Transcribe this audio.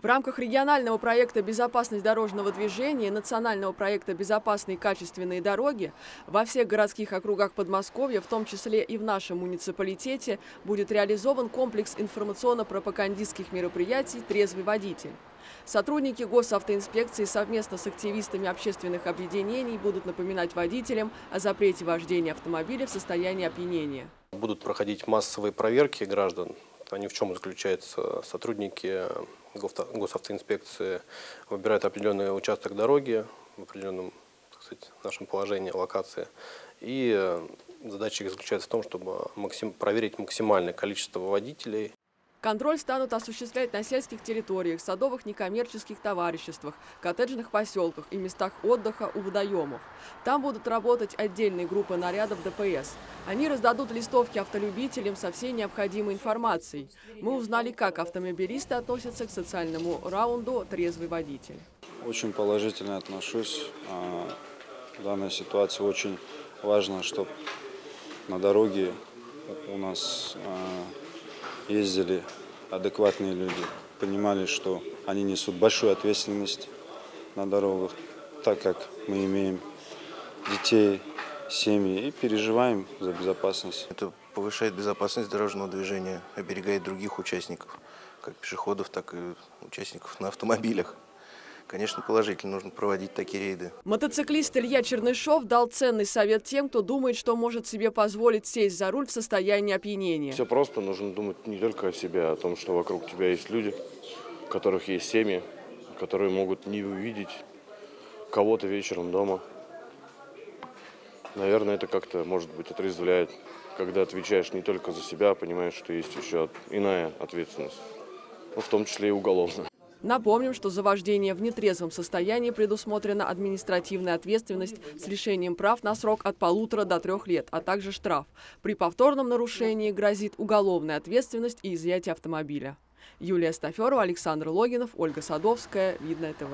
В рамках регионального проекта «Безопасность дорожного движения» и национального проекта «Безопасные качественные дороги» во всех городских округах Подмосковья, в том числе и в нашем муниципалитете, будет реализован комплекс информационно-пропагандистских мероприятий «Трезвый водитель». Сотрудники госавтоинспекции совместно с активистами общественных объединений будут напоминать водителям о запрете вождения автомобиля в состоянии опьянения. Будут проходить массовые проверки граждан. Они в чем заключаются? Сотрудники госавтоинспекции выбирают определенный участок дороги в определенном так сказать, нашем положении, локации. И э, задача их заключается в том, чтобы максим, проверить максимальное количество водителей Контроль станут осуществлять на сельских территориях, садовых некоммерческих товариществах, коттеджных поселках и местах отдыха у водоемов. Там будут работать отдельные группы нарядов ДПС. Они раздадут листовки автолюбителям со всей необходимой информацией. Мы узнали, как автомобилисты относятся к социальному раунду «Трезвый водитель». Очень положительно отношусь. А, в данной ситуации очень важно, чтобы на дороге у нас а, ездили адекватные люди, понимали, что они несут большую ответственность на дорогах, так как мы имеем детей, семьи и переживаем за безопасность. Это повышает безопасность дорожного движения, оберегает других участников, как пешеходов, так и участников на автомобилях. Конечно, положительно, нужно проводить такие рейды. Мотоциклист Илья Чернышов дал ценный совет тем, кто думает, что может себе позволить сесть за руль в состоянии опьянения. Все просто, нужно думать не только о себе, а о том, что вокруг тебя есть люди, у которых есть семьи, которые могут не увидеть кого-то вечером дома. Наверное, это как-то, может быть, отрезвляет, когда отвечаешь не только за себя, а понимаешь, что есть еще иная ответственность, ну, в том числе и уголовная. Напомним, что за вождение в нетрезвом состоянии предусмотрена административная ответственность с лишением прав на срок от полутора до трех лет, а также штраф. При повторном нарушении грозит уголовная ответственность и изъятие автомобиля. Юлия Стаферова, Александр Логинов, Ольга Садовская, Видное ТВ.